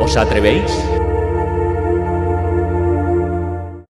Os atreveis?